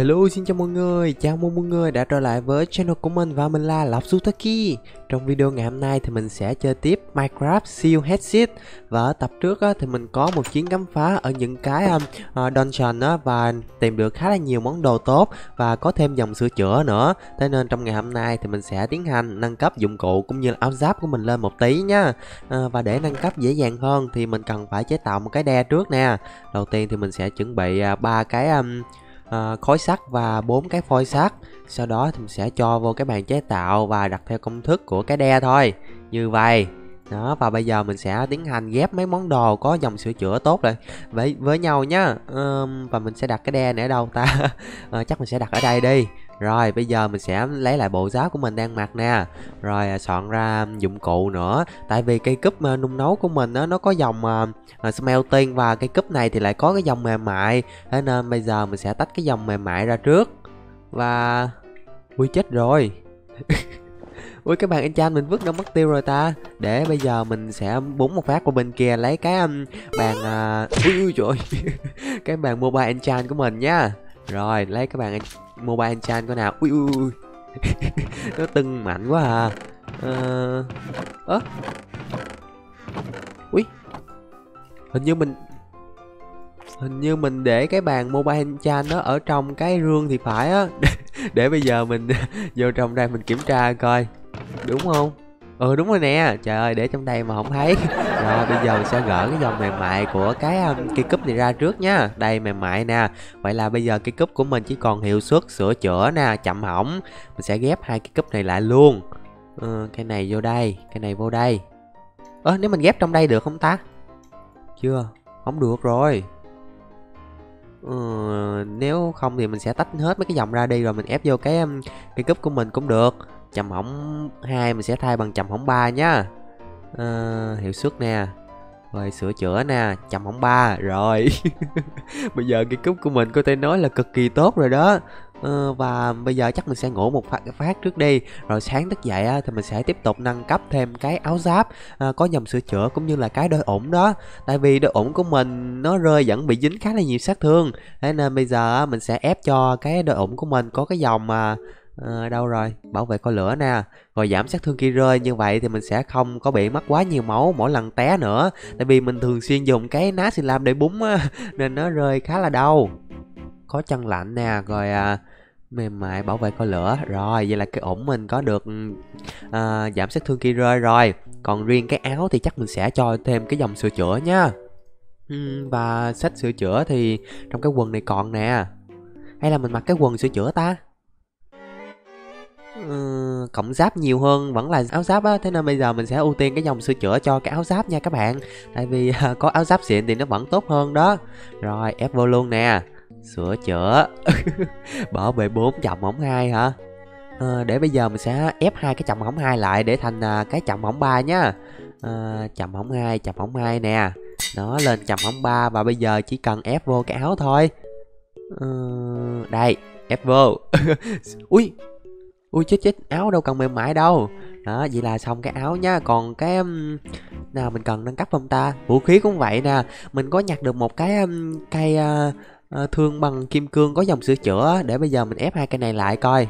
Hello xin chào mọi người, chào mừng mọi người đã trở lại với channel của mình và mình là Lộc Sutaki Trong video ngày hôm nay thì mình sẽ chơi tiếp Minecraft Seal Headset Và ở tập trước thì mình có một chuyến khám phá ở những cái um, ờ, dungeon và tìm được khá là nhiều món đồ tốt Và có thêm dòng sửa chữa nữa. Thế nên trong ngày hôm nay thì mình sẽ tiến hành nâng cấp dụng cụ cũng như là áo giáp của mình lên một tí nha. Ờ, và để nâng cấp dễ dàng hơn thì mình cần phải chế tạo một cái đe trước nè. Đầu tiên thì mình sẽ chuẩn bị à, ba cái um, À, uh, khối sắt và bốn cái phôi sắt. Sau đó thì mình sẽ cho vô cái bàn chế tạo và đặt theo công thức của cái đe thôi. Như vậy. Đó và bây giờ mình sẽ tiến hành ghép mấy món đồ có dòng sửa chữa tốt lại với với nhau nhá. Um, và mình sẽ đặt cái đe này ở đâu ta? Uh, chắc mình sẽ đặt ở đây đi rồi bây giờ mình sẽ lấy lại bộ giáp của mình đang mặc nè. Rồi à, soạn ra dụng cụ nữa. Tại vì cây cúp à, nung nấu của mình nó có dòng uh, smelting Và cây cúp này thì lại có cái dòng mềm mại. Thế nên bây giờ mình sẽ tách cái dòng mềm mại ra trước. Và... Ui chết rồi. Ui các bạn enchant mình vứt nó mất tiêu rồi ta. Để bây giờ mình sẽ búng một phát qua bên kia lấy cái um, bàn uh... Ui ui trời Cái bàn mobile enchant của mình nha. Rồi lấy cái bàn mobile enchant coi nào? Ui ui ui nó tưng mạnh quá à. Ờ ơ à. ui. Hình như mình hình như mình để cái bàn mobile enchant nó ở trong cái rương thì phải á. Để, để bây giờ mình vô trong đây mình kiểm tra coi. Đúng không? Ừ đúng rồi nè. Trời ơi để trong đây mà không thấy. Rồi bây giờ mình sẽ gỡ cái dòng mềm mại của cái um, cây cúp này ra trước nhá. Đây mềm mại nè. Vậy là bây giờ cái cúp của mình chỉ còn hiệu suất sửa chữa nè chậm hỏng. Mình sẽ ghép hai cái cúp này lại luôn. Ừ, cái này vô đây cái này vô đây. Ơ nếu mình ghép trong đây được không ta? Chưa không được rồi. Ừ, nếu không thì mình sẽ tách hết mấy cái dòng ra đi rồi mình ép vô cái um, cái cúp của mình cũng được chầm hỏng hai mình sẽ thay bằng chầm hỏng ba nhá. À, hiệu suất nè rồi sửa chữa nè chầm hỏng ba rồi. Bây giờ cái cúp của mình có thể nói là cực kỳ tốt rồi đó. À, và bây giờ chắc mình sẽ ngủ một phát, phát trước đi. Rồi sáng thức dậy á, thì mình sẽ tiếp tục nâng cấp thêm cái áo giáp à, có dòng sửa chữa cũng như là cái đôi ủng đó. Tại vì đôi ủng của mình nó rơi vẫn bị dính khá là nhiều sát thương. Thế nên bây giờ á, mình sẽ ép cho cái đôi ủng của mình có cái dòng mà à, đâu rồi? Bảo vệ coi lửa nè. Rồi giảm sát thương khi rơi như vậy thì mình sẽ không có bị mất quá nhiều máu mỗi lần té nữa. Tại vì mình thường xuyên dùng cái ná xin lam để búng á nên nó rơi khá là đau. Có chân lạnh nè rồi à, mềm mại bảo vệ coi lửa. Rồi vậy là cái ổn mình có được ừ, à, giảm sát thương khi rơi rồi. Còn riêng cái áo thì chắc mình sẽ cho thêm cái dòng sửa chữa nha ừ, và sách sửa chữa thì trong cái quần này còn nè. Hay là mình mặc cái quần sửa chữa ta? Ừ, cộng giáp nhiều hơn vẫn là áo giáp á. Thế nên bây giờ mình sẽ ưu tiên cái dòng sửa chữa cho cái áo giáp nha các bạn. Tại vì à, có áo giáp xịn thì nó vẫn tốt hơn đó. Rồi ép vô luôn nè. Sửa chữa. Bỏ về bốn chồng ống hai hả? À, để bây giờ mình sẽ ép hai cái chồng ống hai lại để thành à, cái chồng ống ba nhá. Ờ, à, chồng ống hai chồng ống hai nè. Nó lên chồng ống ba và bây giờ chỉ cần ép vô cái áo thôi. À, đây ép vô. Ui ui chết chết áo đâu cần mềm mại đâu. Đó vậy là xong cái áo nhá còn cái um, nào mình cần nâng cấp không ta? Vũ khí cũng vậy nè. Mình có nhặt được một cái um, cây uh, uh, thương bằng kim cương có dòng sửa chữa để bây giờ mình ép hai cây này lại coi.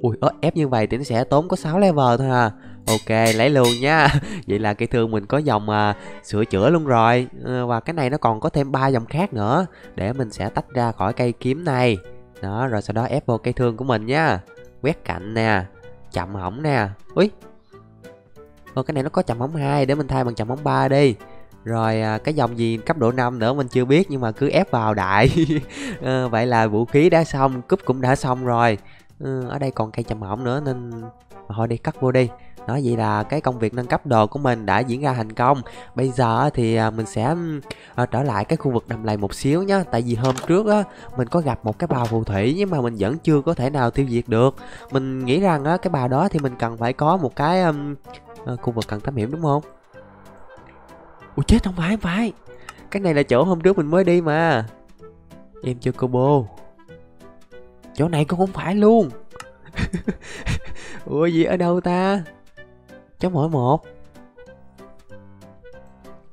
Ui ớ, ép như vậy thì nó sẽ tốn có 6 level thôi à. Ok lấy luôn nha. Vậy là cây thương mình có dòng ờ, à, sửa chữa luôn rồi. À, và cái này nó còn có thêm ba dòng khác nữa. Để mình sẽ tách ra khỏi cây kiếm này đó rồi sau đó ép vô cây thương của mình nhá quét cạnh nè chậm hỏng nè. Ui ô cái này nó có chậm hỏng hai để mình thay bằng chậm hỏng ba đi. Rồi à, cái dòng gì cấp độ 5 nữa mình chưa biết nhưng mà cứ ép vào đại. À, vậy là vũ khí đã xong cúp cũng đã xong rồi. À, ở đây còn cây chậm hỏng nữa nên thôi đi cắt vô đi đó vậy là cái công việc nâng cấp đồ của mình đã diễn ra thành công. Bây giờ thì à, mình sẽ à, trở lại cái khu vực đầm lầy một xíu nhá. Tại vì hôm trước á mình có gặp một cái bà phù thủy nhưng mà mình vẫn chưa có thể nào tiêu diệt được. Mình nghĩ rằng á cái bà đó thì mình cần phải có một cái um, khu vực cần thám hiểm đúng không? Ui chết không phải không phải. Cái này là chỗ hôm trước mình mới đi mà. Em chưa combo. Chỗ này cũng không phải luôn. Ủa gì ở đâu ta? Cho mỗi một.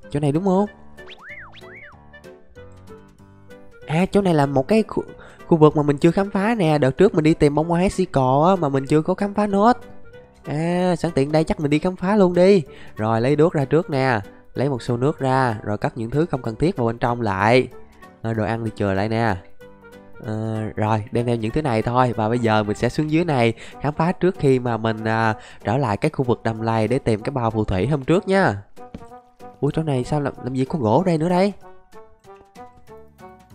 Chỗ này đúng không? À chỗ này là một cái khu, khu vực mà mình chưa khám phá nè. Đợt trước mình đi tìm bông hoa Hexicol á Mà mình chưa có khám phá nốt. À sẵn tiện đây chắc mình đi khám phá luôn đi. Rồi lấy đuốc ra trước nè. Lấy một xô nước ra Rồi cắt những thứ không cần thiết vào bên trong lại. À, Đồ ăn thì chừa lại nè à, Rồi đem theo những thứ này thôi. Và bây giờ mình sẽ xuống dưới này Khám phá trước khi mà mình à, trở lại cái khu vực đầm lầy Để tìm cái bao phù thủy hôm trước nha. Ui chỗ này sao làm, làm gì có gỗ đây nữa đây?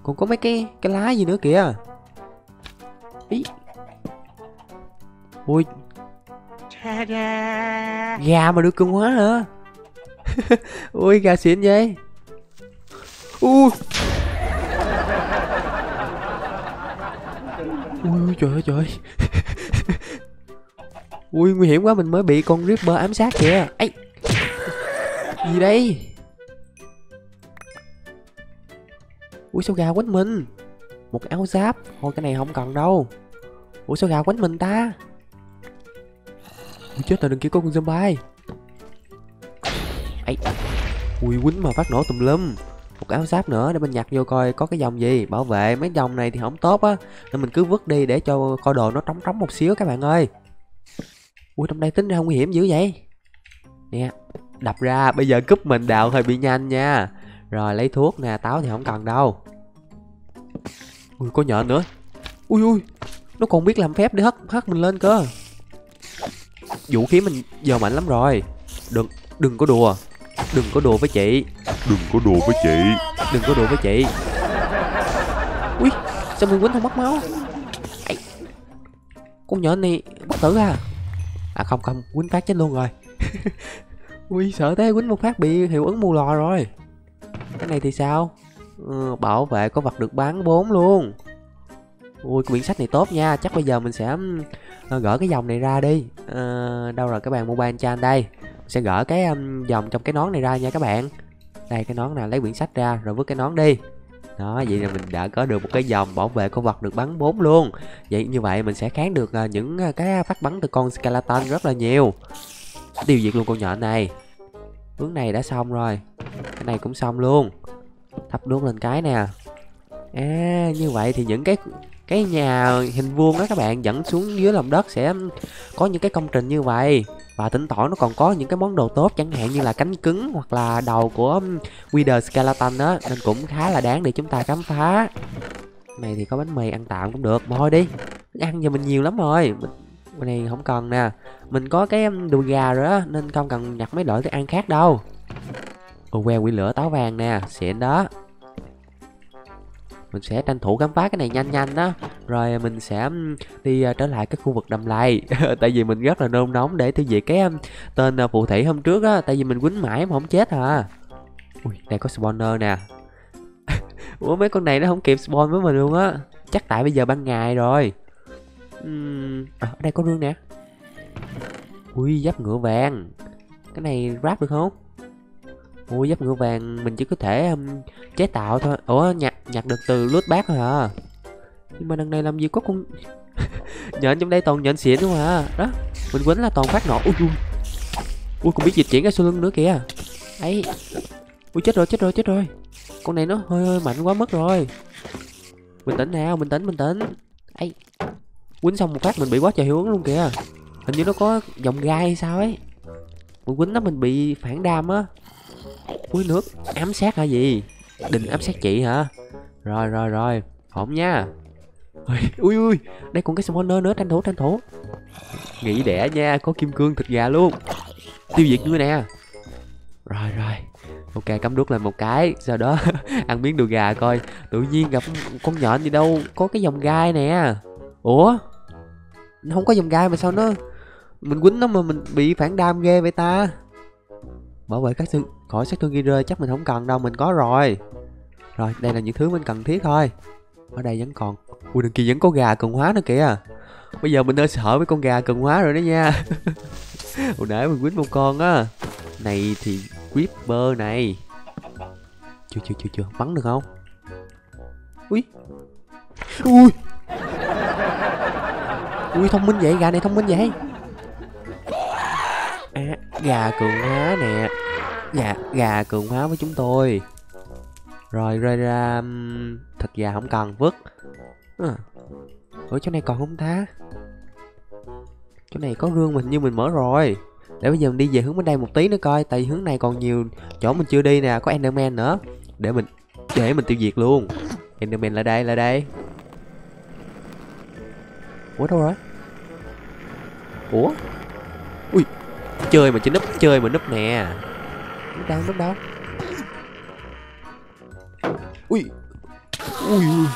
Còn có mấy cái cái lá gì nữa kìa. Ý. Ui. Gà mà được cường hóa hả? Ui gà xịn vậy. Ui Ui trời ơi, trời Ui, nguy hiểm quá, mình mới bị con Ripper ám sát kìa. Ấy Gì đây? Ui, sao gà quánh mình? Một cái áo giáp. Thôi, cái này không cần đâu. Ủa, sao gà quánh mình ta? Ui, chết rồi, đừng kia có con zombie. Ấy Ui, quýnh mà phát nổ tùm lum một áo giáp nữa để mình nhặt vô coi có cái dòng gì. Bảo vệ mấy dòng này thì không tốt á. Nên mình cứ vứt đi để cho coi đồ nó trống trống một xíu các bạn ơi. Ui, trong đây tính ra nguy hiểm dữ vậy? Nè, đập ra. Bây giờ cúp mình đào hơi bị nhanh nha. Rồi, lấy thuốc nè, táo thì không cần đâu. Ui, có nhện nữa. Ui ui, nó còn biết làm phép để hất hất mình lên cơ. Vũ khí mình giờ mạnh lắm rồi. Đừng đừng có đùa đừng có đùa với chị. Đừng có đùa với chị. Đừng có đùa với chị. Ui sao mình quýnh không mất máu? Ây, con nhỏ này bất tử à? À không không quýnh phát chết luôn rồi. Ui sợ thế quýnh một phát bị hiệu ứng mù lò rồi. Cái này thì sao? Ừ, bảo vệ có vật được bán bốn luôn. Ui cái quyển sách này tốt nha chắc bây giờ mình sẽ uh, gỡ cái dòng này ra đi. Uh, đâu rồi các bạn mobile chan đây sẽ gỡ cái um, dòng trong cái nón này ra nha các bạn. Đây cái nón này lấy quyển sách ra rồi vứt cái nón đi. Đó vậy là mình đã có được một cái dòng bảo vệ con vật được bắn bốn luôn. Vậy như vậy mình sẽ kháng được uh, những uh, cái phát bắn từ con skeleton rất là nhiều. Tiêu diệt luôn con nhỏ này. Hướng này đã xong rồi. Cái này cũng xong luôn. Thắp đuốc lên cái nè. À như vậy thì những cái cái nhà hình vuông đó các bạn, dẫn xuống dưới lòng đất sẽ có những cái công trình như vậy. Và tỉnh tỏ nó còn có những cái món đồ tốt, chẳng hạn như là cánh cứng hoặc là đầu của Wither Skeleton đó nên cũng khá là đáng để chúng ta khám phá. Này thì có bánh mì ăn tạm cũng được. Mà thôi đi, ăn giờ mình nhiều lắm rồi. Mình này không cần nè. Mình có cái đùi gà rồi đó nên không cần nhặt mấy loại thức ăn khác đâu. Ồ, que quỷ lửa táo vàng nè, xịn đó mình sẽ tranh thủ khám phá cái này nhanh nhanh đó. Rồi à, mình sẽ đi à, trở lại cái khu vực đầm lầy. Tại vì mình rất là nôn nóng để tiêu diệt cái tên phụ phù thủy hôm trước á. Tại vì mình quýnh mãi mà không chết à ui đây có spawner nè. Ủa mấy con này nó không kịp spawn với mình luôn á. Chắc tại bây giờ ban ngày rồi. Uhm, à, ở đây có rương nè. Ui giáp ngựa vàng. Cái này ráp được không? Ui giáp ngựa vàng mình chỉ có thể um, chế tạo thôi. Ủa nhặt nhặt được từ loot bát thôi à nhưng mà đằng này làm gì có con nhện trong đây toàn nhện xịn đúng à đó mình quýnh là toàn phát nổ. Ui ui. Ui còn biết dịch chuyển ra sau lưng nữa kìa. Ấy. Ui chết rồi chết rồi chết rồi. Con này nó hơi hơi mạnh quá mất rồi. Bình tĩnh nào? Bình tĩnh bình tĩnh ấy. Quýnh xong một phát mình bị quá trời hiệu ứng luôn kìa. Hình như nó có dòng gai hay sao ấy. Mình quýnh nó mình bị phản đam á ui nước, ám sát hả gì định ám sát chị hả? Rồi rồi rồi. Không nha. Ui ui. Đây còn cái spawner nữa tranh thủ tranh thủ nghĩ đẻ nha, có kim cương thịt gà luôn. Tiêu diệt ngươi nè. Rồi rồi. Ok cắm đuốc lên một cái. Sau đó ăn miếng đùi gà coi. Tự nhiên gặp con nhện gì đâu. Có cái dòng gai nè. Ủa? Nó không có dòng gai mà sao nó mình quýnh nó mà mình bị phản đam ghê vậy ta? Bảo vệ các sư khỏi sát thương ghi rơi chắc mình không cần đâu mình có rồi. Rồi đây là những thứ mình cần thiết thôi. Ở đây vẫn còn ui đằng kia vẫn có gà cường hóa nữa kìa. Bây giờ mình hơi sợ với con gà cường hóa rồi đó nha. Hồi nãy mình quýnh một con á. Này thì creeper này. Chưa chưa chưa chưa. Bắn được không? Ui ui. Ui thông minh vậy gà này thông minh vậy. À, gà cường hóa nè gà gà cường hóa với chúng tôi. Rồi rơi ra thịt gà không cần, vứt. À. Ủa, chỗ này còn không ta? Chỗ này có rương mình như mình mở rồi. Để bây giờ mình đi về hướng bên đây một tí nữa coi, Tại vì hướng này còn nhiều chỗ mình chưa đi nè, Có Enderman nữa. Để mình để mình tiêu diệt luôn. Enderman lại đây lại đây. Ủa, đâu rồi? Ủa? Ui, Chơi mà chỉ núp, chơi mà núp nè. Núp đâu núp đâu Ui. Ui. Ui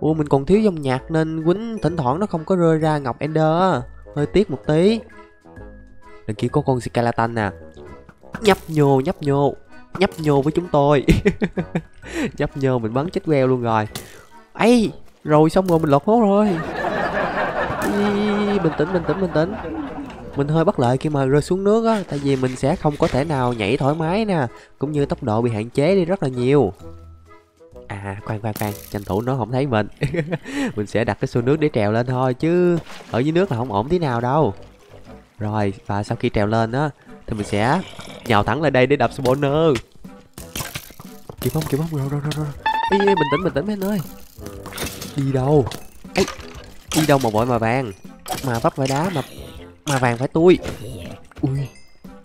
Ủa mình còn thiếu dòng nhạc nên quýnh thỉnh thoảng nó không có rơi ra ngọc ender Hơi tiếc một tí. Đằng kia có con skeleton nè. Nhấp nhô nhấp nhô. Nhấp nhô với chúng tôi. Nhấp nhô mình bắn chết queo luôn rồi. Ấy rồi xong rồi mình lọt hố rồi. Ý, bình tĩnh bình tĩnh bình tĩnh mình hơi bất lợi khi mà rơi xuống nước á tại vì mình sẽ không có thể nào nhảy thoải mái nè cũng như tốc độ bị hạn chế đi rất là nhiều. À khoan khoan khoan tranh thủ nó không thấy mình. Mình sẽ đặt cái xô nước để trèo lên thôi chứ ở dưới nước là không ổn tí nào đâu. Rồi và sau khi trèo lên á thì mình sẽ nhào thẳng lại đây để đập spawner. Kịp không kịp không? Rồi rồi rồi rồi. Ê, bình tĩnh bình tĩnh mấy anh ơi. Đi đâu? Ê, đi đâu mà vội mà vàng? Mà vấp phải đá mà mà vàng phải tôi ui.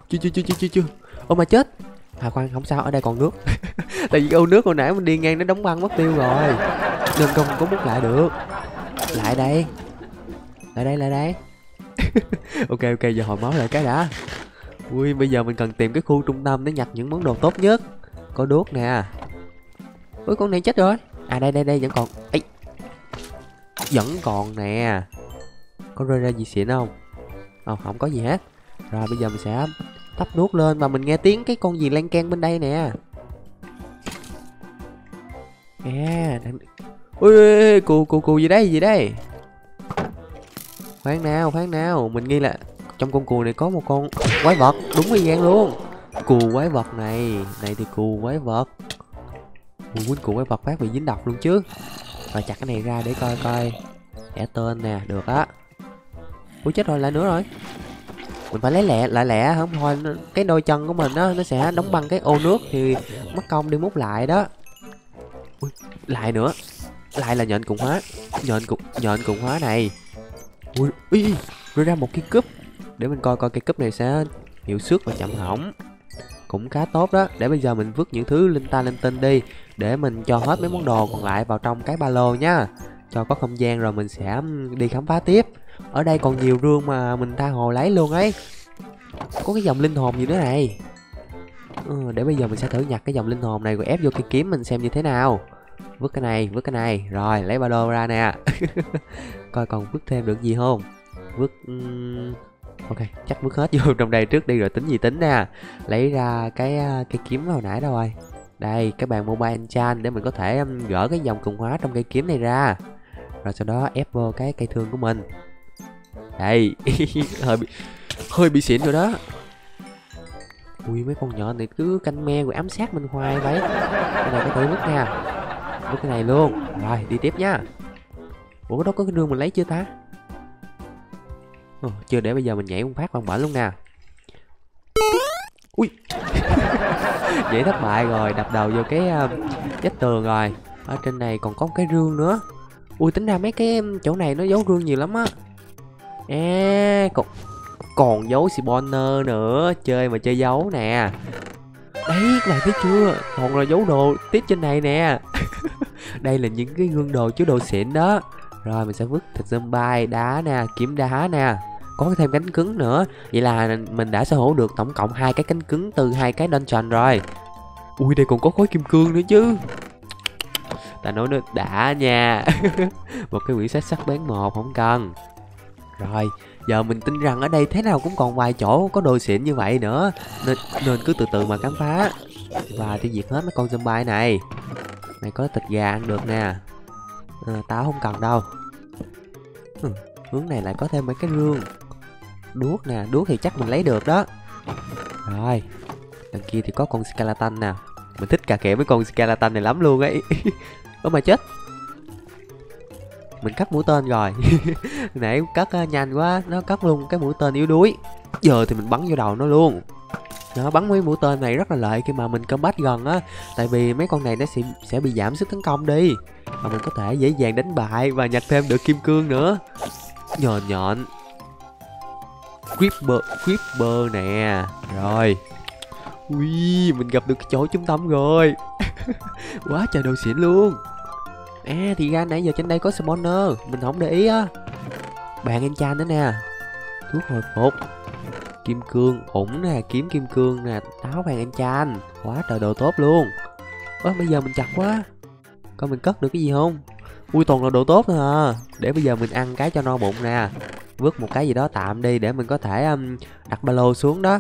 Chưa chưa chưa chưa chưa chưa. Ô mà chết. À khoan không sao ở đây còn nước. Tại vì ô nước hồi nãy mình đi ngang nó đóng băng mất tiêu rồi. Nên không có múc lại được. Lại đây. Lại đây lại đây. Ok ok giờ hồi máu lại cái đã. Ui bây giờ mình cần tìm cái khu trung tâm để nhặt những món đồ tốt nhất. Có đuốc nè. Ui con này chết rồi. À đây đây đây vẫn còn. Ấy vẫn còn nè. Có rơi ra gì xịn không không không có gì hết. Rồi bây giờ mình sẽ tắp nước lên Và mình nghe tiếng cái con gì lan can bên đây nè. À, đang... Ui, ui, ui, cù, cù, cù gì đây, gì đây? Khoan nào, khoan nào Mình nghi là trong con cù này có một con quái vật Đúng y gian luôn. Cù quái vật này Này thì cù quái vật. Ui, quýnh cù quái vật phát bị dính độc luôn chứ. Rồi chặt cái này ra để coi coi. Thẻ tên nè, được á ủa chết rồi lại nữa rồi. Mình phải lấy lẹ lại lẹ không thôi. Cái đôi chân của mình nó nó sẽ đóng băng cái ô nước thì mất công đi múc lại đó. Ui lại nữa. Lại là nhện cùng hóa nhện cùng nhện cùng hóa này. Ui ý, rơi ra một cái cúp. Để mình coi coi cái cúp này sẽ hiệu suất và chậm hỏng. Cũng khá tốt đó. Để bây giờ mình vứt những thứ linh ta linh tinh đi để mình cho hết mấy món đồ còn lại vào trong cái ba lô nha. Cho có không gian rồi mình sẽ đi khám phá tiếp ở đây còn nhiều rương mà mình tha hồ lấy luôn ấy. Có cái dòng linh hồn gì nữa này? Ừ, để bây giờ mình sẽ thử nhặt cái dòng linh hồn này rồi ép vô cái kiếm mình xem như thế nào. Vứt cái này vứt cái này. Rồi lấy ba đô ra nè. Coi còn vứt thêm được gì không? Vứt ok chắc vứt hết vô trong đây trước đi rồi tính gì tính nè. Lấy ra cái à, cái kiếm hồi nãy đâu rồi. Đây cái bàn mobile enchant để mình có thể gỡ cái dòng cường hóa trong cây kiếm này ra. Rồi sau đó ép vô cái cây thương của mình đây hơi bị hơi bị xịn rồi đó. Ui mấy con nhỏ này cứ canh me rồi ám sát mình hoài vậy. Cái này có thể mất nha mất cái này luôn. Rồi đi tiếp nha. Ủa đó có cái đường mình lấy chưa ta? Ừ, chưa để bây giờ mình nhảy một phát bằng bển luôn nè. Ui. Nhảy thất bại rồi đập đầu vô cái uh, vách tường rồi. Ở trên này còn có một cái rương nữa. Ui tính ra mấy cái chỗ này nó giấu rương nhiều lắm á à còn còn giấu spawner nữa, chơi mà chơi giấu nè. Đấy là thấy chưa? Còn là giấu đồ tiếp trên này nè. Đây là những cái gương đồ chứa đồ xịn đó. Rồi, mình sẽ vứt thịt zombie, đá nè, kiếm đá nè. Có thêm cánh cứng nữa. Vậy là mình đã sở hữu được tổng cộng hai cái cánh cứng từ hai cái dungeon rồi. Ui, đây còn có khối kim cương nữa chứ. Ta nói nó đã nha. Một cái quyển sách sắc bán một, không cần rồi giờ mình tin rằng ở đây thế nào cũng còn vài chỗ có đồ xịn như vậy nữa. Nên nên cứ từ từ mà khám phá. Và tiêu diệt hết mấy con zombie này. Này có thịt gà ăn được nè. Ờ, à, táo không cần đâu. Ừ, hướng này lại có thêm mấy cái rương. Đuốc nè đuốc thì chắc mình lấy được đó. Rồi đằng kia thì có con skeleton nè. Mình thích cà kệ với con skeleton này lắm luôn ấy. Ơ mà chết mình cắt mũi tên rồi. Nãy cắt uh, nhanh quá nó cắt luôn cái mũi tên yếu đuối. Giờ thì mình bắn vô đầu nó luôn. Nó bắn mấy mũi tên này rất là lợi khi mà mình combat gần á tại vì mấy con này nó sẽ sẽ bị giảm sức tấn công đi. Và mình có thể dễ dàng đánh bại và nhặt thêm được kim cương nữa. Nhọn nhọn creeper creeper nè. Rồi. Ui mình gặp được cái chỗ trung tâm rồi. Quá trời đồ xịn luôn à thì ra nãy giờ trên đây có spawner. Mình không để ý á. Vàng em chan nữa nè. Thuốc hồi phục. Kim cương ủng nè kiếm kim cương nè. Táo vàng em chan quá trời đồ tốt luôn. Ơ bây giờ mình chặt quá. Coi mình cất được cái gì không? Ui toàn là đồ tốt thôi à. Để bây giờ mình ăn cái cho no bụng nè. Vứt một cái gì đó tạm đi để mình có thể um, đặt ba lô xuống đó.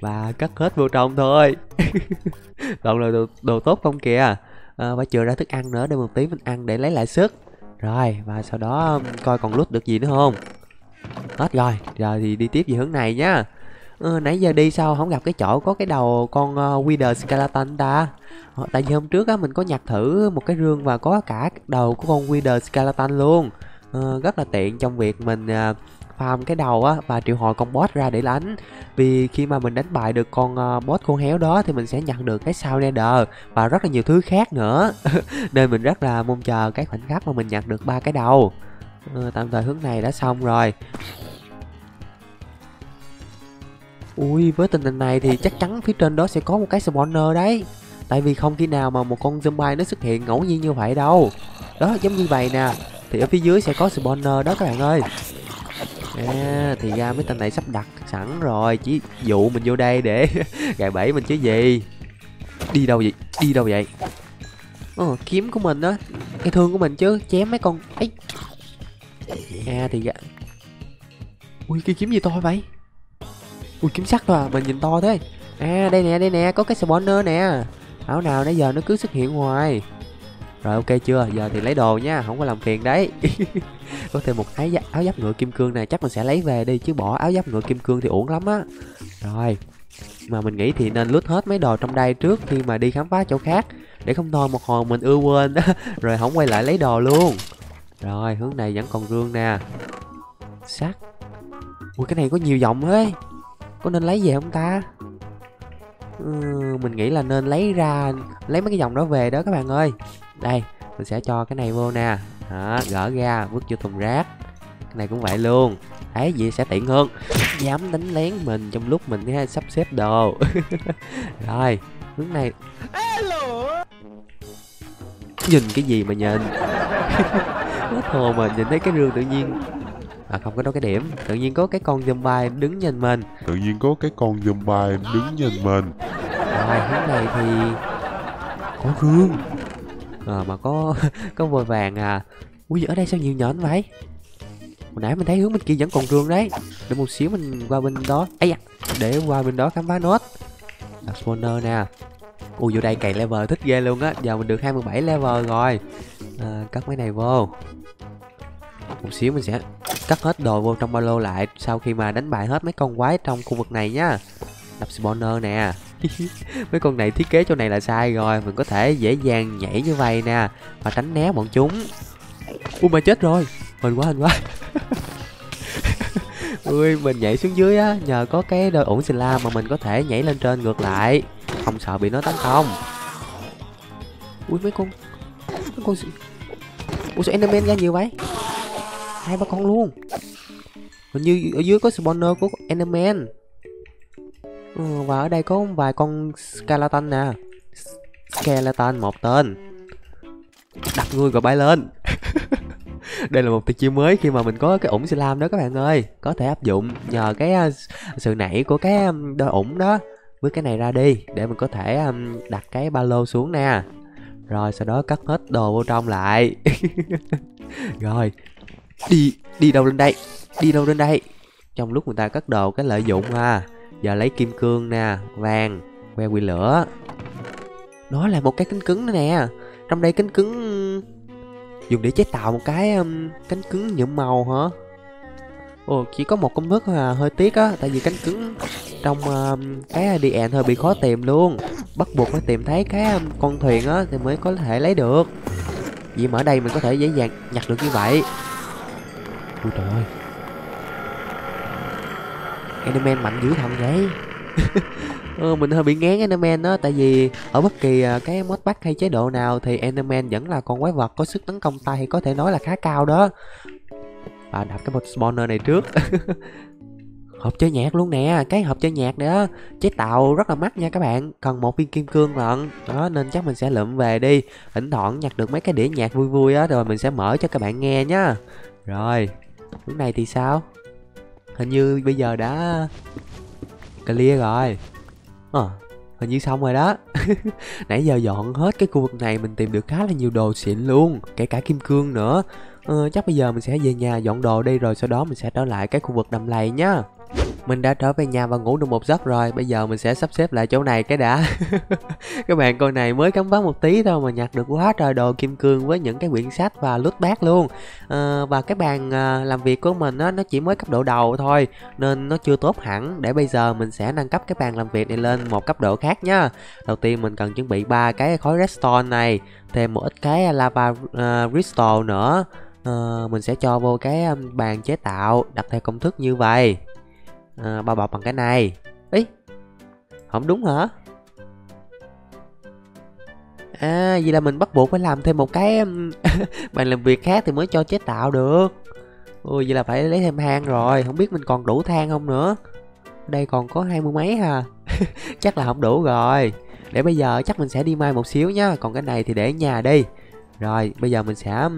Và cất hết vô trong thôi. Toàn là đồ, đồ tốt không kìa à, phải chừa ra thức ăn nữa để một tí mình ăn để lấy lại sức. Rồi và sau đó coi còn lút được gì nữa không? Hết rồi giờ thì đi tiếp về hướng này nhá. Ừ, nãy giờ đi sao không gặp cái chỗ có cái đầu con uh, Wither Skeleton ta? Ờ, tại vì hôm trước á mình có nhặt thử một cái rương và có cả đầu của con Wither Skeleton luôn. Ờ, rất là tiện trong việc mình uh, farm cái đầu á và triệu hồi con boss ra để đánh vì khi mà mình đánh bại được con uh, boss con héo đó thì mình sẽ nhận được cái sao nether và rất là nhiều thứ khác nữa. Nên mình rất là mong chờ cái khoảnh khắc mà mình nhận được ba cái đầu. Ừ, tạm thời hướng này đã xong rồi. Ui với tình hình này thì chắc chắn phía trên đó sẽ có một cái spawner đấy. Tại vì không khi nào mà một con zombie nó xuất hiện ngẫu nhiên như vậy đâu. Đó giống như vậy nè. Thì ở phía dưới sẽ có spawner đó các bạn ơi à, thì ra mấy tên này sắp đặt sẵn rồi chỉ dụ mình vô đây để gài bẫy mình chứ gì. Đi đâu vậy? Đi đâu vậy? Ờ, kiếm của mình á cái thương của mình chứ chém mấy con ấy. À thì ra ui cái kiếm gì to vậy? Ui kiếm sắt thôi à mình nhìn to thế. À đây nè đây nè có cái spawner nè. Áo nào nãy giờ nó cứ xuất hiện hoài rồi ok chưa? Giờ thì lấy đồ nha không có làm phiền đấy. Có thêm một áo, áo giáp ngựa kim cương này chắc mình sẽ lấy về đi chứ bỏ áo giáp ngựa kim cương thì uổng lắm á. Rồi mà mình nghĩ thì nên lút hết mấy đồ trong đây trước khi mà đi khám phá chỗ khác để không thôi một hồi mình ưa quên. Rồi không quay lại lấy đồ luôn. Rồi hướng này vẫn còn rương nè. Sắt. Ui cái này có nhiều giọng ấy có nên lấy về không ta? Ừ, mình nghĩ là nên lấy ra lấy mấy cái dòng đó về đó các bạn ơi đây mình sẽ cho cái này vô nè. Đó, gỡ ra vứt vô thùng rác. Cái này cũng vậy luôn. Ấy vậy sẽ tiện hơn. Dám đánh lén mình trong lúc mình ha, sắp xếp đồ. Rồi hướng này. Nhìn cái gì mà nhìn? Hết hồn mà nhìn thấy cái rương tự nhiên. À không có đâu cái điểm. Tự nhiên có cái con zombie đứng nhìn mình. Tự nhiên có cái con zombie đứng nhìn mình. Rồi hướng này thì có rương à, mà có có vòi vàng à. Ui ở đây sao nhiều nhện vậy? Hồi nãy mình thấy hướng bên kia vẫn còn rương đấy. Để một xíu mình qua bên đó. Ấy à, để qua bên đó khám phá nốt. Là spawner nè. Ui vô đây cày level thích ghê luôn á. Giờ mình được 27 level rồi. Ờ, à, cất mấy này vô. Một xíu mình sẽ cất hết đồ vô trong ba lô lại sau khi mà đánh bại hết mấy con quái trong khu vực này nhá. Đập spawner nè. mấy con này thiết kế chỗ này là sai rồi, mình có thể dễ dàng nhảy như vậy nè và tránh né bọn chúng. Ui, mà chết rồi. Mình quá hình quá. Ui, mình nhảy xuống dưới á, nhờ có cái đôi ủng la mà mình có thể nhảy lên trên ngược lại. Không sợ bị nó tấn công. Ui, mấy con mấy con ui sao enderman ra nhiều vậy? Hai ba con luôn. Hình như ở dưới có spawner của enderman ừ, và ở đây có vài con skeleton nè. Skeleton một tên. Đặt người và bay lên. Đây là một tiêu chiêu mới khi mà mình có cái ủng slam đó các bạn ơi. Có thể áp dụng nhờ cái uh, sự nảy của cái um, đôi ủng đó. Với cái này ra đi để mình có thể um, đặt cái ba lô xuống nè. Rồi sau đó cắt hết đồ vô trong lại. Rồi đi đi đâu lên đây? Đi đâu lên đây? Trong lúc người ta cắt đồ cái lợi dụng ha giờ lấy kim cương nè vàng que quy lửa. Đó là một cái kính cứng nữa nè. Trong đây kính cứng dùng để chế tạo một cái um, cánh cứng nhuộm màu hả? Ồ chỉ có một công thức à hơi tiếc á tại vì cánh cứng trong um, cái DN hơi bị khó tìm luôn. Bắt buộc phải tìm thấy cái um, con thuyền á thì mới có thể lấy được. Vì mà ở đây mình có thể dễ dàng nhặt được như vậy. Ui trời ơi. Enderman mạnh dữ thần vậy? Ờ, mình hơi bị ngán Enderman đó tại vì ở bất kỳ à, cái mod pack hay chế độ nào thì Enderman vẫn là con quái vật có sức tấn công tay có thể nói là khá cao đó. Và đặt cái một spawner này trước. Hộp chơi nhạc luôn nè cái hộp chơi nhạc nữa chế tạo rất là mắc nha các bạn cần một viên kim cương lận. Đó nên chắc mình sẽ lượm về đi thỉnh thoảng nhặt được mấy cái đĩa nhạc vui vui á rồi mình sẽ mở cho các bạn nghe nhá. Rồi lúc này thì sao? Hình như bây giờ đã clear rồi. À, hình như xong rồi đó. Nãy giờ dọn hết cái khu vực này mình tìm được khá là nhiều đồ xịn luôn kể cả kim cương nữa. Ờ, chắc bây giờ mình sẽ về nhà dọn đồ đi rồi sau đó mình sẽ trở lại cái khu vực đầm lầy nhá mình đã trở về nhà và ngủ được một giấc rồi bây giờ mình sẽ sắp xếp lại chỗ này cái đã. Các bạn coi này mới cắm phá một tí thôi mà nhặt được quá trời đồ kim cương với những cái quyển sách và lướt bát luôn. À, và cái bàn à, làm việc của mình á nó chỉ mới cấp độ đầu thôi nên nó chưa tốt hẳn. Để bây giờ mình sẽ nâng cấp cái bàn làm việc này lên một cấp độ khác nhá. Đầu tiên mình cần chuẩn bị ba cái khối redstone này thêm một ít cái lava uh, crystal nữa. Uh, mình sẽ cho vô cái bàn chế tạo đặt theo công thức như vậy à, bao bọc bằng cái này. Ý không đúng hả? À vậy là mình bắt buộc phải làm thêm một cái bàn làm việc khác thì mới cho chế tạo được. Ôi vậy là phải lấy thêm hang rồi. Không biết mình còn đủ than không nữa. Đây còn có hai mươi mấy ha. Chắc là không đủ rồi. Để bây giờ chắc mình sẽ đi mai một xíu nhá. Còn cái này thì để ở nhà đi rồi bây giờ mình sẽ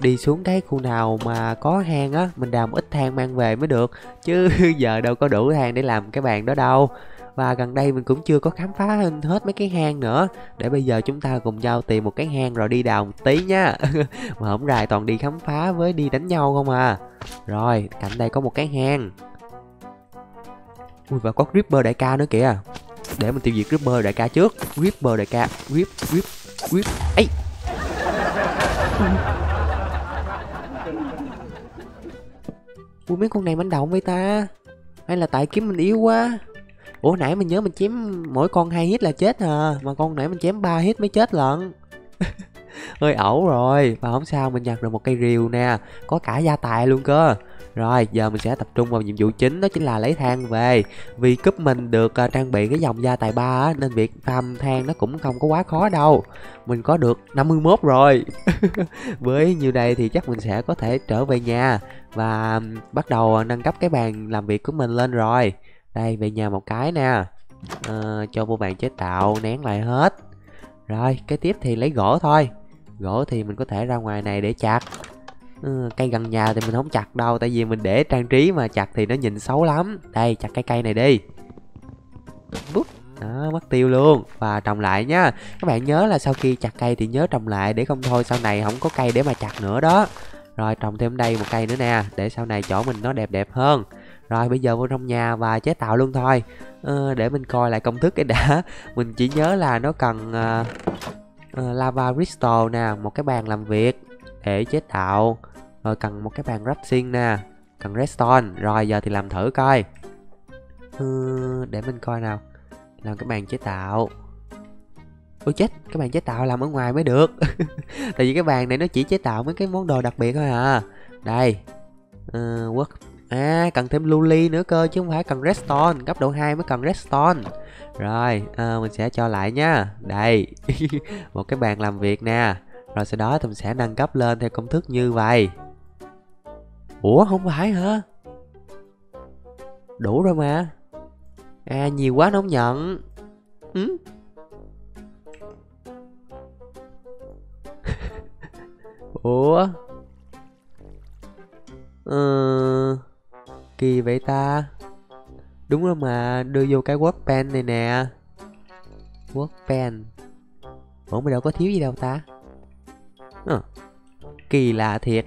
đi xuống cái khu nào mà có hang á Mình đào một ít than mang về mới được. Chứ giờ đâu có đủ than để làm cái bàn đó đâu. Và gần đây mình cũng chưa có khám phá hết mấy cái hang nữa. Để bây giờ chúng ta cùng nhau tìm một cái hang rồi đi đào một tí nha. Mà không rài toàn đi khám phá với đi đánh nhau không à. Rồi, cạnh đây có một cái hang. Ui và có creeper đại ca nữa kìa. Để mình tiêu diệt creeper đại ca trước. Creeper đại ca creep creep creep ấy! Vâng. Ui, mấy con này manh động vậy ta? Hay là tại kiếm mình yếu quá? Ủa, nãy mình nhớ mình chém mỗi con hai hit là chết à Mà con nãy mình chém ba hit mới chết lận. Hơi ẩu rồi mà không sao mình nhặt được một cây rìu nè. Có cả gia tài luôn cơ. Rồi giờ mình sẽ tập trung vào nhiệm vụ chính đó chính là lấy than về. Vì cúp mình được uh, trang bị cái dòng gia tài ba á Nên việc farm than nó cũng không có quá khó đâu. Mình có được 51 rồi. Với như đây thì chắc mình sẽ có thể trở về nhà Và bắt đầu à, nâng cấp cái bàn làm việc của mình lên rồi. Đây về nhà một cái nè. Uh, Cho vô bàn chế tạo nén lại hết. Rồi cái tiếp thì lấy gỗ thôi. Gỗ thì mình có thể ra ngoài này để chặt. Ừ, cây gần nhà thì mình không chặt đâu tại vì mình để trang trí mà chặt thì nó nhìn xấu lắm. Đây chặt cái cây này đi. Bút đó mất tiêu luôn. Và trồng lại nhá các bạn nhớ là sau khi chặt cây thì nhớ trồng lại để không thôi sau này không có cây để mà chặt nữa đó. Rồi trồng thêm đây một cây nữa nè để sau này chỗ mình nó đẹp đẹp hơn. Rồi bây giờ vô trong nhà và chế tạo luôn thôi. Ờ, để mình coi lại công thức cái đã. Mình chỉ nhớ là nó cần uh, uh, lava crystal nè một cái bàn làm việc để chế tạo. Rồi cần một cái bàn crafting nè cần redstone. Rồi giờ thì làm thử coi. Ừ, để mình coi nào. Làm cái bàn chế tạo. Ôi chết cái bàn chế tạo làm ở ngoài mới được. Tại vì cái bàn này nó chỉ chế tạo mấy cái món đồ đặc biệt thôi à. Đây. Uh, work. À cần thêm luli nữa cơ chứ không phải cần redstone. Cấp độ 2 mới cần redstone rồi à, mình sẽ cho lại nhá đây một cái bàn làm việc nè. Rồi sau đó thì mình sẽ nâng cấp lên theo công thức như vậy. Ủa không phải hả? Đủ rồi mà. À nhiều quá nó không nhận. Ừ? Ủa? Ờ Kỳ vậy ta? Đúng rồi mà đưa vô cái workbench này nè Workbench Ủa mày đâu có thiếu gì đâu ta à, Kỳ lạ thiệt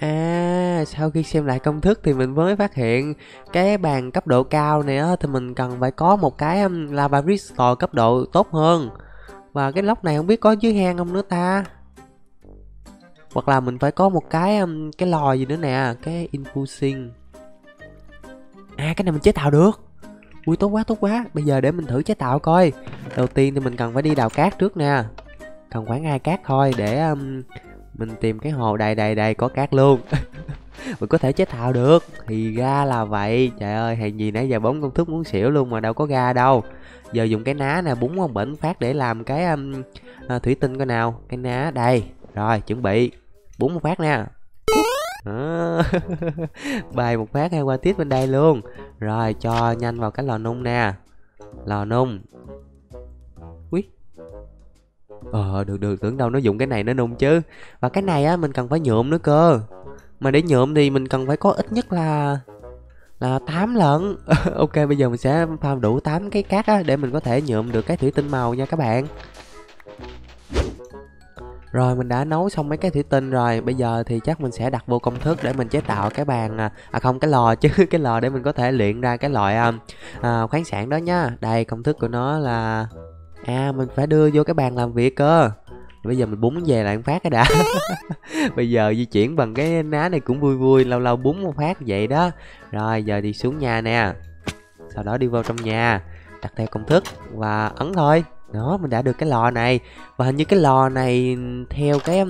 À, sau khi xem lại công thức thì mình mới phát hiện cái bàn cấp độ cao này á thì mình cần phải có một cái um, lava crystal cấp độ tốt hơn. Và cái lốc này không biết có dưới hang không nữa ta. Hoặc là mình phải có một cái um, cái lò gì nữa nè, cái infusing. À cái này mình chế tạo được. Ui tốt quá tốt quá, bây giờ để mình thử chế tạo coi. Đầu tiên thì mình cần phải đi đào cát trước nè. Cần khoảng hai cát thôi để um, mình tìm cái hồ đầy đầy đầy có cát luôn. Mình có thể chế tạo được. Thì ra là vậy. Trời ơi hàng gì nãy giờ bóng công thức muốn xỉu luôn mà đâu có ga đâu. Giờ dùng cái ná nè búng một bẩn phát để làm cái um, uh, thủy tinh coi nào. Cái ná đây. Rồi chuẩn bị. Búng một phát nè đó. bài một phát hay qua tiếp bên đây luôn. Rồi, cho nhanh vào cái lò nung nè. Lò nung. Quý Ờ được được, tưởng đâu nó dùng cái này nó nung chứ. Và cái này á, mình cần phải nhuộm nữa cơ. Mà để nhuộm thì mình cần phải có ít nhất là là 8 lần Ok, bây giờ mình sẽ farm đủ 8 cái cát á, Để mình có thể nhuộm được cái thủy tinh màu nha các bạn rồi mình đã nấu xong mấy cái thủy tinh rồi Bây giờ thì chắc mình sẽ đặt vô công thức để mình chế tạo cái bàn À, à không cái lò chứ Cái lò để mình có thể luyện ra cái loại à, à, khoáng sản đó nha. Đây công thức của nó là À mình phải đưa vô cái bàn làm việc cơ. Bây giờ mình búng về lại một phát cái đã. Bây giờ di chuyển bằng cái ná này cũng vui vui Lâu lâu búng một phát vậy đó. Rồi giờ đi xuống nhà nè. Sau đó đi vào trong nhà Đặt theo công thức và ấn thôi đó mình đã được cái lò này. Và hình như cái lò này theo cái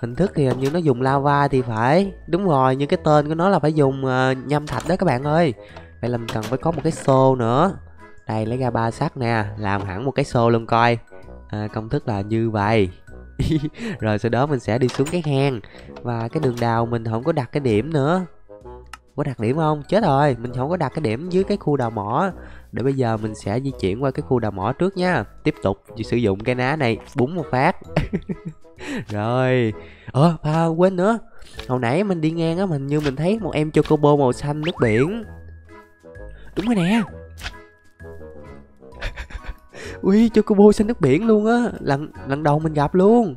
hình thức thì hình như nó dùng lava thì phải. Đúng rồi nhưng cái tên của nó là phải dùng uh, nhâm thạch đó các bạn ơi. Vậy là mình cần phải có một cái xô nữa. Đây lấy ra ba sắt nè làm hẳn một cái xô luôn coi. À, công thức là như vậy. Rồi sau đó mình sẽ đi xuống cái hang. Và cái đường đào mình không có đặt cái điểm nữa có đặt điểm không? Chết rồi. Mình không có đặt cái điểm dưới cái khu đào mỏ. Để bây giờ mình sẽ di chuyển qua cái khu đào mỏ trước nha. Tiếp tục sử dụng cái ná này búng một phát. Rồi. Ờ à, quên nữa. Hồi nãy mình đi ngang á mình như mình thấy một em chocobo màu xanh nước biển. Đúng rồi nè. Ui chocobo xanh nước biển luôn á. Lần lần đầu mình gặp luôn.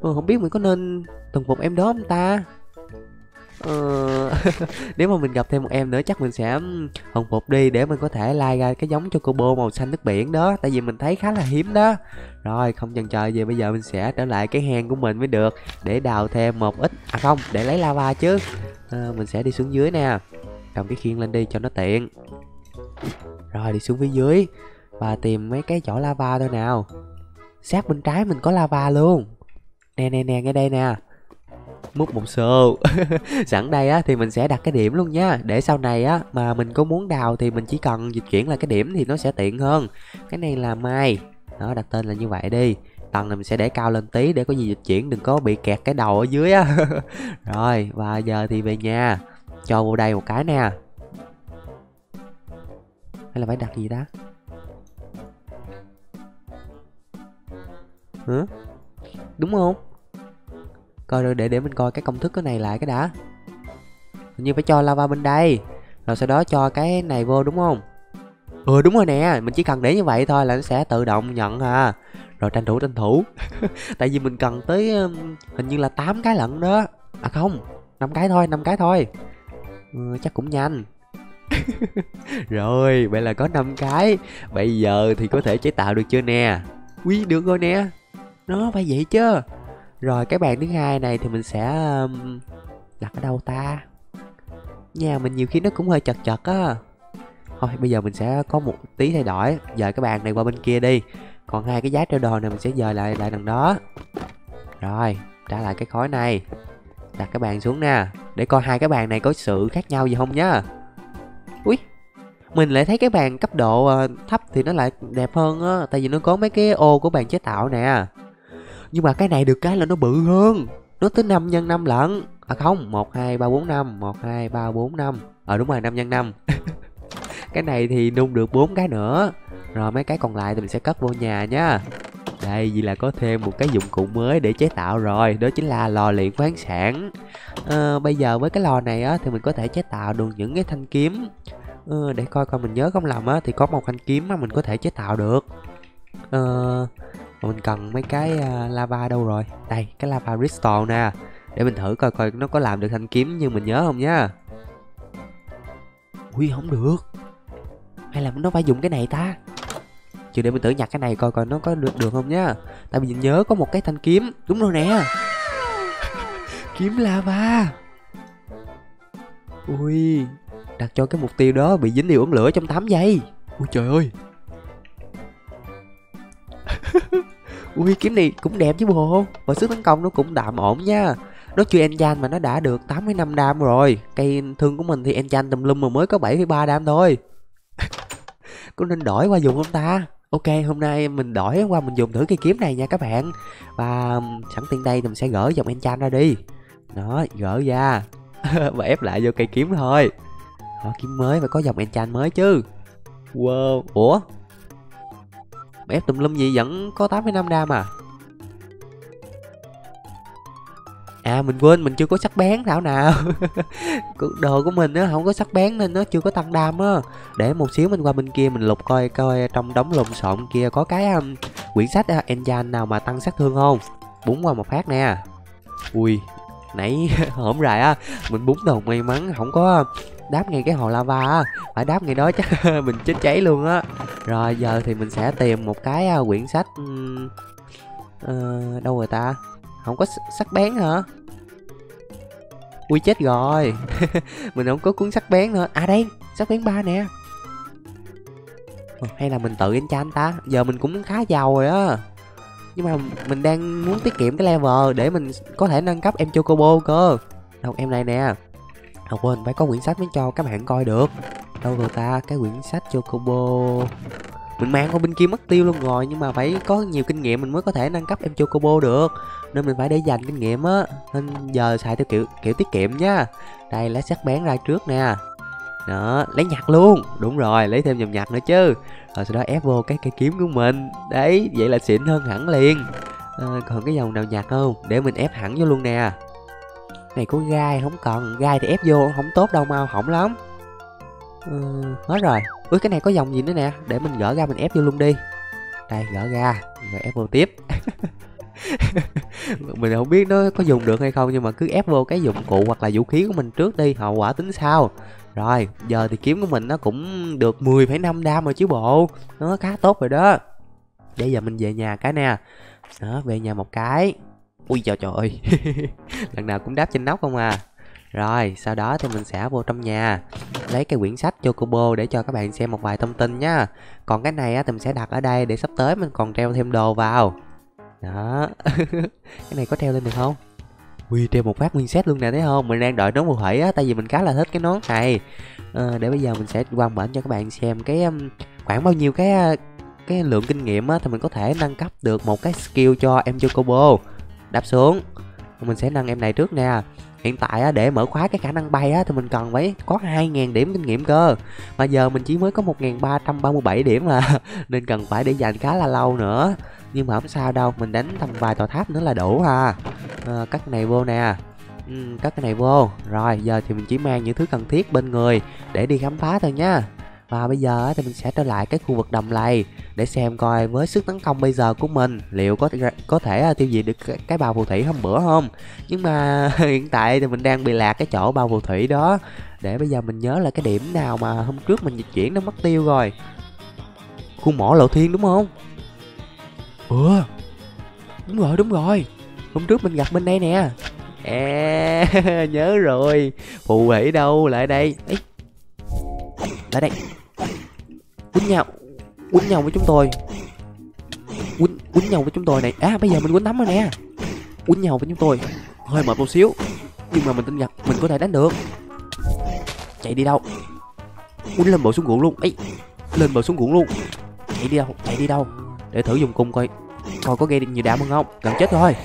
Ừ, không biết mình có nên từng phục em đó không ta? Ờ, nếu mà mình gặp thêm một em nữa chắc mình sẽ hồng phục đi để mình có thể like ra cái giống cho cô bô màu xanh nước biển đó tại vì mình thấy khá là hiếm đó. Rồi không chần chờ gì bây giờ mình sẽ trở lại cái hang của mình mới được để đào thêm một ít à không để lấy lava chứ. À, mình sẽ đi xuống dưới nè. Cầm cái khiên lên đi cho nó tiện. Rồi đi xuống phía dưới và tìm mấy cái chỗ lava thôi nào. Sát bên trái mình có lava luôn. Nè nè nè ngay đây nè múc một xô. Sẵn đây á thì mình sẽ đặt cái điểm luôn nha. Để sau này á mà mình có muốn đào thì mình chỉ cần dịch chuyển là cái điểm thì nó sẽ tiện hơn. Cái này là mai. Đó, đặt tên là như vậy đi. Tầng này mình sẽ để cao lên tí để có gì dịch chuyển, đừng có bị kẹt cái đầu ở dưới á. Rồi, và giờ thì về nhà. Cho vô đây một cái nè. Hay là phải đặt gì đó hả đúng không? Coi để để mình coi cái công thức cái này lại cái đã. Hình như phải cho lava bên đây. Rồi sau đó cho cái này vô đúng không? Ừ đúng rồi nè. Mình chỉ cần để như vậy thôi là nó sẽ tự động nhận à. Rồi tranh thủ tranh thủ. Tại vì mình cần tới hình như là 8 cái lận đó. À không năm cái thôi năm cái thôi. Ừ, chắc cũng nhanh. Rồi vậy là có 5 cái. Bây giờ thì có thể chế tạo được chưa nè? Quý được rồi nè. Nó phải vậy chứ rồi cái bàn thứ hai này thì mình sẽ um, đặt ở đâu ta? Nhà mình nhiều khi nó cũng hơi chật chật á. Thôi bây giờ mình sẽ có một tí thay đổi dời cái bàn này qua bên kia đi. Còn hai cái giá treo đồ này mình sẽ dời lại lại đằng đó. Rồi trả lại cái khối này. Đặt cái bàn xuống nè để coi hai cái bàn này có sự khác nhau gì không nhá. Ui mình lại thấy cái bàn cấp độ ờ, thấp thì nó lại đẹp hơn á tại vì nó có mấy cái ô của bàn chế tạo nè nhưng mà cái này được cái là nó bự hơn. Nó tới 5 nhân 5 lận. À không một hai ba bốn năm. Một hai ba bốn năm. Ờ đúng rồi 5 nhân 5 cái này thì nung được bốn cái nữa. Rồi mấy cái còn lại thì mình sẽ cất vô nhà nhá đây vì là có thêm một cái dụng cụ mới để chế tạo rồi. Đó chính là lò luyện khoáng sản. À, bây giờ với cái lò này á thì mình có thể chế tạo được những cái thanh kiếm. À, để coi coi mình nhớ không lầm á thì có một thanh kiếm mà mình có thể chế tạo được. À, mình cần mấy cái uh, lava đâu rồi? Đây cái lava crystal nè. Để mình thử coi coi nó có làm được thanh kiếm như mình nhớ không nhá. Ui không được. Hay là nó phải dùng cái này ta? Chứ để mình thử nhặt cái này coi coi nó có được được không nhá. Tại vì mình nhớ có một cái thanh kiếm. Đúng rồi nè. Kiếm lava. Ui đặt cho cái mục tiêu đó bị dính điều ứng lửa trong 8 giây. Ui trời ơi. Ui kiếm này cũng đẹp chứ bộ. Và sức tấn công nó cũng đạm ổn nha. Nó chưa enchant mà nó đã được 85 đam rồi. Cây thương của mình thì enchant tùm lum mà mới có 7,3 đam thôi. Có nên đổi qua dùng không ta? Ok hôm nay mình đổi qua mình dùng thử cây kiếm này nha các bạn. Và sẵn tiện đây thì mình sẽ gỡ dòng enchant ra đi. Đó gỡ ra. Và ép lại vô cây kiếm thôi. Đó, kiếm mới phải có dòng enchant mới chứ. Wow. Ủa? Mà ép tùm lum gì vẫn có 85 đam à? À mình quên mình chưa có sắc bén thảo nào. Đồ của mình á không có sắc bén nên nó chưa có tăng đam á. Để một xíu mình qua bên kia mình lục coi coi trong đống lộn xộn kia có cái um, quyển sách uh, engine nào mà tăng sát thương không? Búng qua một phát nè. Ui nãy hổm rày á mình búng đồ may mắn không có đáp ngay cái hồ lava á. Phải đáp ngay đó chắc mình chết cháy luôn á rồi giờ thì mình sẽ tìm một cái uh, quyển sách uh, đâu rồi ta? Không có sắc bén hả? Ui chết rồi. Mình không có cuốn sắc bén nữa. À đây sắc bén ba nè. Ờ, hay là mình tự viết cho anh ta. Giờ mình cũng khá giàu rồi á. Nhưng mà mình đang muốn tiết kiệm cái level để mình có thể nâng cấp em chocobo cơ. Đâu em này nè. À quên phải có quyển sách mới cho các bạn coi được đâu rồi ta? Cái quyển sách chocobo mình mang qua bên kia mất tiêu luôn rồi nhưng mà phải có nhiều kinh nghiệm mình mới có thể nâng cấp em chocobo được. Nên mình phải để dành kinh nghiệm á. Nên giờ xài theo kiểu kiểu tiết kiệm nha. Đây lấy sắc bén ra trước nè. Đó lấy nhặt luôn. Đúng rồi lấy thêm dòng nhặt nữa chứ. Rồi sau đó ép vô cái cây kiếm của mình. Đấy vậy là xịn hơn hẳn liền. À, còn cái dòng nào nhặt không? Để mình ép hẳn vô luôn nè. Này có gai không cần. Gai thì ép vô không tốt đâu mau hỏng lắm ừ, hết rồi. Ui cái này có dòng gì nữa nè? Để mình gỡ ra mình ép vô luôn đi. Đây gỡ ra. Rồi ép vô tiếp. Mình không biết nó có dùng được hay không nhưng mà cứ ép vô cái dụng cụ hoặc là vũ khí của mình trước đi. Hậu quả tính sau rồi giờ thì kiếm của mình nó cũng được 10,5 đam rồi chứ bộ. Nó khá tốt rồi đó. Bây giờ mình về nhà cái nè. Đó về nhà một cái. Ui trời trời ơi. Lần nào cũng đáp trên nóc không à rồi sau đó thì mình sẽ vô trong nhà lấy cái quyển sách Chocobo để cho các bạn xem một vài thông tin nha. Còn cái này á thì mình sẽ đặt ở đây để sắp tới mình còn treo thêm đồ vào. Đó. Cái này có treo lên được không? Ui treo một phát nguyên set luôn nè thấy không? Mình đang đợi nón phù thủy á tại vì mình khá là thích cái nón này. À, để bây giờ mình sẽ quan bển cho các bạn xem cái um, khoảng bao nhiêu cái ờ, cái lượng kinh nghiệm á thì mình có thể nâng cấp được một cái skill cho em Chocobo đáp xuống. Mình sẽ nâng em này trước nè hiện tại á, để mở khóa cái khả năng bay á thì mình cần phải có 2.000 điểm kinh nghiệm cơ. Mà giờ mình chỉ mới có 1.337 điểm là nên cần phải để dành khá là lâu nữa. Nhưng mà không sao đâu mình đánh tầm vài tòa tháp nữa là đủ ha. À, cắt cái này vô nè. Ừ, cắt cái này vô. Rồi giờ thì mình chỉ mang những thứ cần thiết bên người để đi khám phá thôi nha và bây giờ thì mình sẽ trở lại cái khu vực đầm lầy để xem coi với sức tấn công bây giờ của mình liệu có có thể à, tiêu diệt được cái, cái bào phù thủy hôm bữa không? Nhưng mà hiện tại thì mình đang bị lạc cái chỗ bào phù thủy đó. Để bây giờ mình nhớ là cái điểm nào mà hôm trước mình dịch chuyển nó mất tiêu rồi. Khu mỏ lộ thiên đúng không? Ừ đúng rồi đúng rồi. Hôm trước mình gặp bên đây nè. À, nhớ rồi. Phù thủy đâu lại đây? Ê. lại đây quýnh nhau quýnh nhau với chúng tôi. Quýnh quýnh nhau với chúng tôi này. À bây giờ mình quýnh tắm rồi nè. Quýnh nhau với chúng tôi. Hơi mệt một xíu, nhưng mà mình tin rằng mình có thể đánh được. Chạy đi đâu? Quýnh lên bộ xuống ruộng luôn. Ấy lên bờ xuống ruộng luôn. Chạy đi đâu? Chạy đi đâu? Để thử dùng cung coi. Coi có gây được nhiều đam hơn không? Gần chết rồi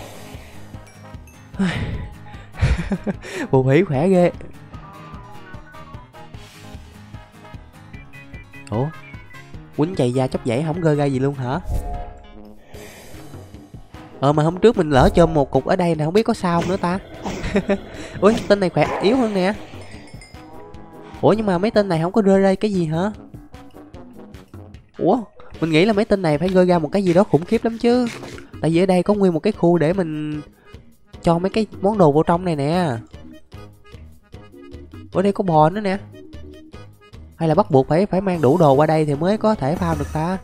phù thủy khỏe ghê. Ủa? Quýnh chạy da chóc dãy không gơ ra gì luôn hả? Ờ mà hôm trước mình lỡ cho một cục ở đây nè không biết có sao không nữa ta? Ui tên này khỏe yếu hơn nè. Ủa, nhưng mà mấy tên này không có rơi ra cái gì hả? Ủa, mình nghĩ là mấy tên này phải rơi ra một cái gì đó khủng khiếp lắm chứ. Tại vì ở đây có nguyên một cái khu để mình cho mấy cái món đồ vô trong này nè. Ở đây có bò nữa nè hay là bắt buộc phải phải mang đủ đồ qua đây thì mới có thể farm được ta?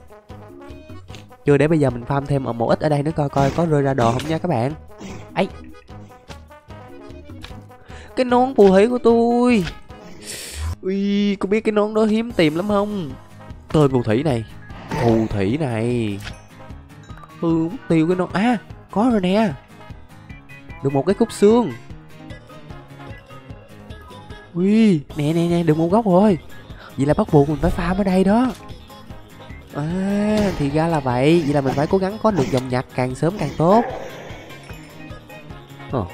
Chưa để bây giờ mình farm thêm ở một ít ở đây nữa coi coi có rơi ra đồ không nha các bạn. Ấy. Cái nón phù thủy của tôi. Ui, có biết cái nón đó hiếm tìm lắm không? Tên phù thủy này. Phù thủy này. Ừ mất tiêu cái nón. À có rồi nè. Được một cái khúc xương. Ui, nè nè nè, được một góc rồi vậy là bắt buộc mình phải farm ở đây đó. À thì ra là vậy. Vậy là mình phải cố gắng có được dòng nhạc càng sớm càng tốt. Ờ,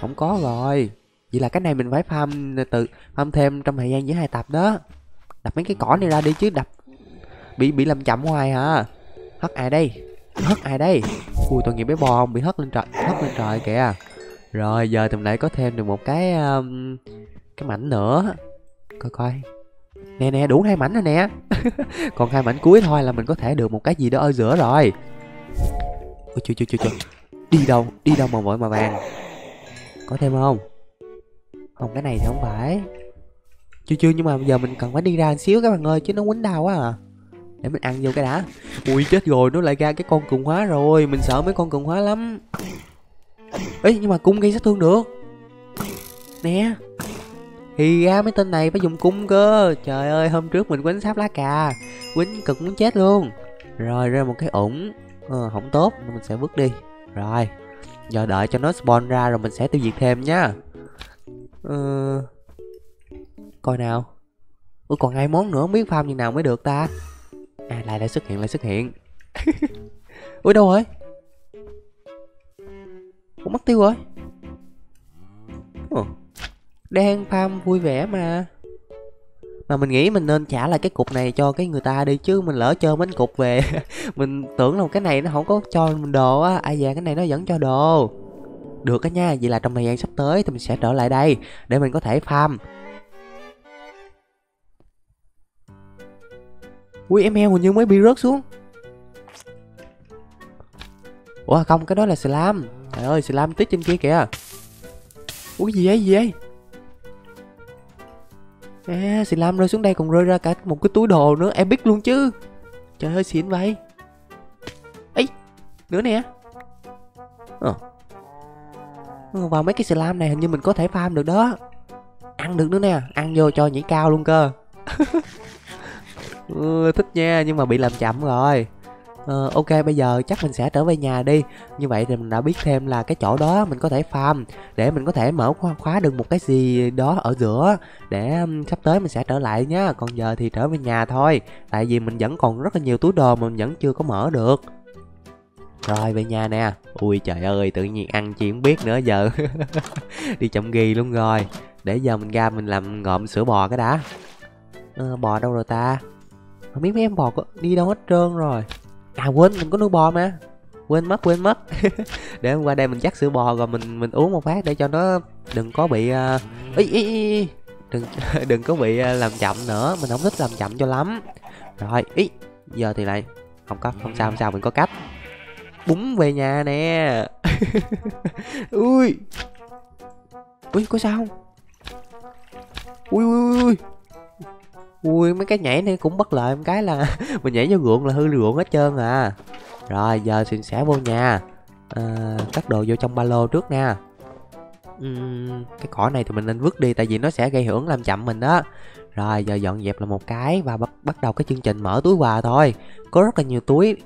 không có rồi. Vậy là cái này mình phải farm từ farm thêm trong thời gian giữa hai tập đó. Đập mấy cái cỏ này ra đi chứ đập. Bị bị làm chậm hoài hả? Hất ai đây? Hất ai đây? Ui tội nghiệp bé bò không? Bị hất lên trời hất lên trời kìa. Rồi giờ tụi lại có thêm được một cái um, cái mảnh nữa. Coi coi nè nè, đủ hai mảnh rồi nè. Còn hai mảnh cuối thôi là mình có thể được một cái gì đó ở giữa rồi. Ôi chưa chưa chưa chưa đi đâu đi đâu mà vội mà vàng. Có thêm không? Không, cái này thì không phải. Chưa chưa, nhưng mà bây giờ mình cần phải đi ra một xíu các bạn ơi, chứ nó quýnh đau quá à. Để mình ăn vô cái đã. Ui, chết rồi, nó lại ra cái con cường hóa rồi. Mình sợ mấy con cường hóa lắm. Ấy nhưng mà cung gây sát thương được. Nè thì ra mấy tên này phải dùng cung cơ. Trời ơi hôm trước mình quýnh sáp lá cà quýnh cực muốn chết luôn. Rồi ra một cái ủng. Ờ, không tốt nên mình sẽ vứt đi. Rồi giờ đợi cho nó spawn ra rồi mình sẽ tiêu diệt thêm nhá ờ... coi nào. Ủa còn hai món nữa? Không biết farm như nào mới được ta? À lại lại xuất hiện lại xuất hiện. Ui đâu rồi? Ủa mất tiêu rồi. Ồ, đang farm vui vẻ mà. Mà mình nghĩ mình nên trả lại cái cục này cho cái người ta đi, chứ mình lỡ chơi bánh cục về. Mình tưởng là cái này nó không có cho mình đồ á. Ai dạ cái này nó vẫn cho đồ. Được á nha, vậy là trong thời gian sắp tới thì mình sẽ trở lại đây, để mình có thể farm. Ui, em heo hình như mới bị rớt xuống. Ủa, không, cái đó là slam trời ơi slam tích trên kia kìa. Ui, gì vậy, gì vậy xì lam rơi xuống đây còn rơi ra cả một cái túi đồ nữa em biết luôn chứ. Trời ơi xịn vậy. Ấy nữa nè. Ờ. ờ. Vào mấy cái slam này hình như mình có thể farm được đó. Ăn được nữa nè ăn vô cho nhảy cao luôn cơ. Ừ, thích nha nhưng mà bị làm chậm rồi ờ, ok bây giờ chắc mình sẽ trở về nhà đi. Như vậy thì mình đã biết thêm là cái chỗ đó mình có thể farm để mình có thể mở khóa, khóa được một cái gì đó ở giữa để um, sắp tới mình sẽ trở lại nhá. Còn giờ thì trở về nhà thôi tại vì mình vẫn còn rất là nhiều túi đồ mà mình vẫn chưa có mở được. Rồi về nhà nè. Ui trời ơi tự nhiên ăn chi không biết nữa giờ. Đi chậm ghi luôn rồi. Để giờ mình ra mình làm ngộm sữa bò cái đã. Ờ, bò đâu rồi ta? Không biết mấy em bò có đi đâu hết trơn rồi à quên mình có nuôi bò mà. Quên mất quên mất. Để hôm qua đây mình chắc sữa bò rồi mình mình uống một phát để cho nó đừng có bị uh... ý, ý, ý. đừng đừng có bị uh, làm chậm nữa. Mình không thích làm chậm cho lắm. Rồi ý giờ thì lại không có không sao không sao mình có cách. Búng về nhà nè. Ui. Ui có sao không? Ui ui ui ui mấy cái nhảy này cũng bất lợi một cái là mình nhảy vô ruộng là hư ruộng hết trơn à. Rồi giờ xin sẽ vô nhà. À, cắt đồ vô trong ba lô trước nha. Uhm, cái cỏ này thì mình nên vứt đi tại vì nó sẽ gây hưởng làm chậm mình đó. Rồi giờ dọn dẹp là một cái và bắt bắt đầu cái chương trình mở túi quà thôi. Có rất là nhiều túi.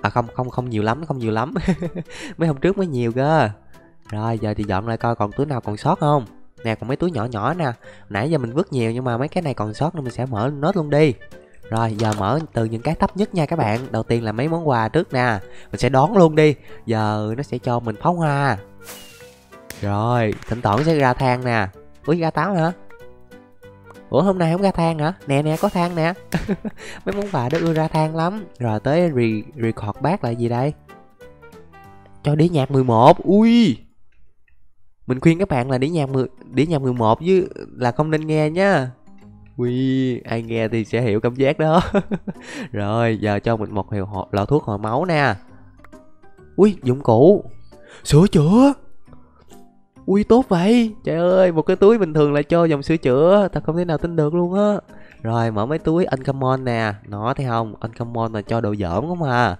À không không không nhiều lắm không nhiều lắm. Mấy hôm trước mới nhiều cơ. Rồi giờ thì dọn lại coi còn túi nào còn sót không? Nè, còn mấy túi nhỏ nhỏ nè. Nãy giờ mình vứt nhiều nhưng mà mấy cái này còn sót nên mình sẽ mở nốt luôn đi. Rồi, giờ mở từ những cái thấp nhất nha các bạn. Đầu tiên là mấy món quà trước nè. Mình sẽ đón luôn đi. Giờ nó sẽ cho mình pháo hoa. Rồi, thỉnh thoảng sẽ ra than nè. Ui, ra táo hả? Ủa, hôm nay không ra than hả? Nè nè, có than nè. Mấy món quà đó ưa ra than lắm. Rồi, tới re record bác là gì đây? Cho đĩa nhạc 11 ui! Mình khuyên các bạn là đĩa nhạc 10, đĩa nhạc 11 chứ là không nên nghe nhá. Ui, ai nghe thì sẽ hiểu cảm giác đó. Rồi, giờ cho mình một hiệu lọ thuốc hồi máu nè. Ui, dụng cụ. Sửa chữa. Ui, tốt vậy. Trời ơi, một cái túi bình thường là cho dòng sửa chữa. Thật không thể nào tin được luôn á. Rồi, mở mấy túi Uncommon nè. Nó thấy không, Uncommon là cho đồ dởm không à?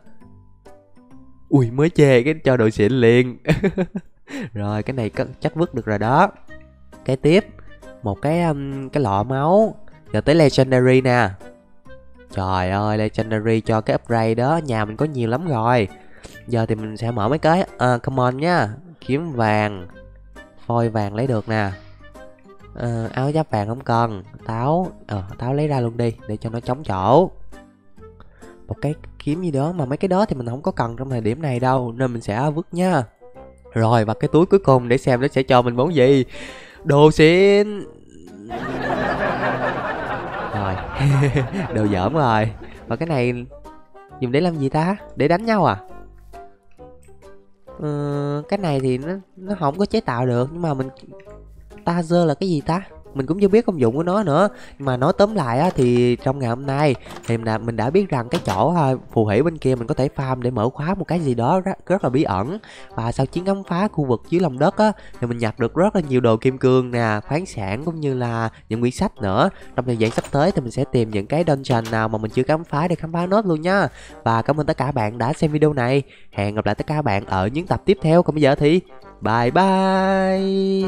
Ui, mới chê cái cho đồ xịn liền. rồi cái này chắc vứt được rồi đó. Cái tiếp một cái um, cái lọ máu. Giờ tới legendary nè. Trời ơi legendary cho cái upgrade đó nhà mình có nhiều lắm rồi. Giờ thì mình sẽ mở mấy cái. Uh, come on nhá kiếm vàng. Phôi vàng lấy được nè. Ờ, áo giáp vàng không cần táo ờ táo lấy ra luôn đi để cho nó chống chỗ. Một cái kiếm gì đó mà mấy cái đó thì mình không có cần trong thời điểm này đâu nên mình sẽ vứt nha rồi và cái túi cuối cùng để xem nó sẽ cho mình món gì. Đồ xin. Rồi đồ giỡn rồi. Và cái này dùng để làm gì ta? Để đánh nhau à? Ừ, cái này thì nó nó không có chế tạo được nhưng mà mình taser là cái gì ta? Mình cũng chưa biết công dụng của nó nữa. Nhưng mà nói tóm lại á thì trong ngày hôm nay thì mình đã, mình đã biết rằng cái chỗ à, phù thủy bên kia mình có thể farm để mở khóa một cái gì đó rất, rất là bí ẩn. Và sau chiến khám phá khu vực dưới lòng đất á thì mình nhặt được rất là nhiều đồ kim cương nè khoáng sản cũng như là những quyển sách nữa. Trong thời gian sắp tới thì mình sẽ tìm những cái dungeon nào mà mình chưa khám phá để khám phá nốt luôn nha. Và cảm ơn tất cả các bạn đã xem video này. Hẹn gặp lại tất cả các bạn ở những tập tiếp theo. Còn bây giờ thì Bye bye.